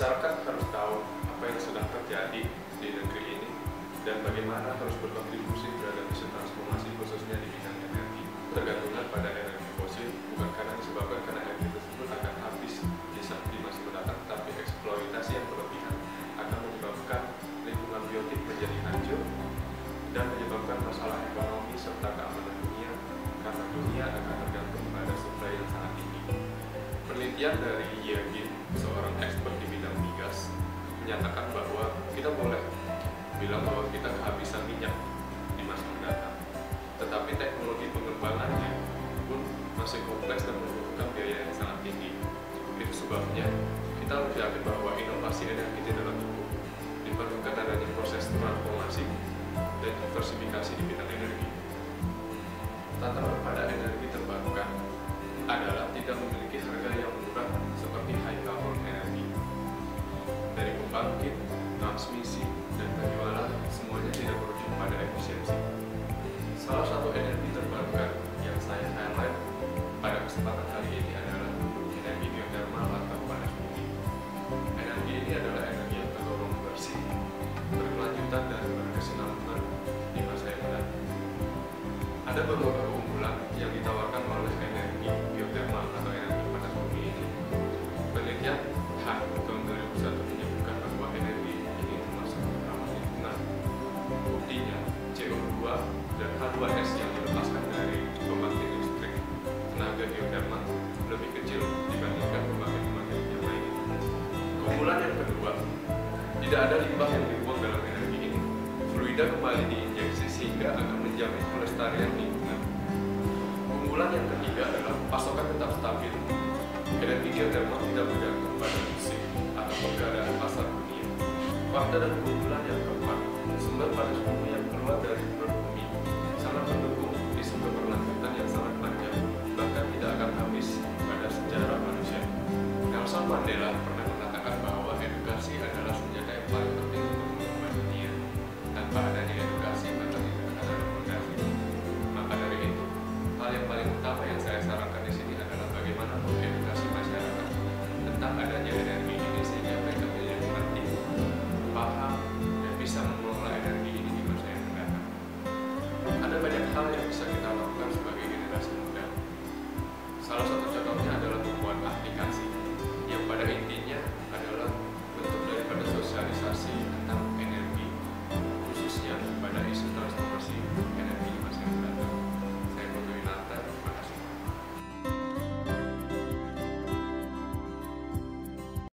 Masyarakat harus tahu apa yang sedang terjadi di negeri ini dan bagaimana harus berkontribusi terhadap isu transformasi khususnya di bidang energi. Tergantungan pada energi fosil bukan karena disebabkan karena energi tersebut akan habis di saat di masa mendatang, tapi eksploitasi yang berlebihan akan menyebabkan lingkungan biotik menjadi hancur dan menyebabkan masalah ekonomi serta keamanan dunia karena dunia akan tergantung pada supply yang sangat tinggi. Penelitian dari Yergin, Tantangan Ada beberapa keunggulan yang ditawarkan oleh energi geothermal atau energi panas bumi ini. Penelitian HAN tahun 2001 menyebutkan bahwa energi ini termasuk ramah lingkungan. Buktinya, CO2 dan H2S yang dilepaskan dari pembangkit listrik tenaga geothermal lebih kecil dibandingkan pembangkit-pembangkit yang lain. Keunggulan yang kedua, tidak ada limbah yang dibuang dalam energi ini. Fluida kembali diinjeksi pasokan tetap stabil. pikir geothermal tidak bergantung pada musik atau keberadaan pasar dunia. Fakta dan keunggulan yang keempat, sumber pada bumi yang keluar dari bumi sangat mendukung di sumber berlanjutan yang sangat panjang, bahkan tidak akan habis pada sejarah manusia. Nelson Mandela pernah mengatakan bahwa edukasi adalah senjata yang paling penting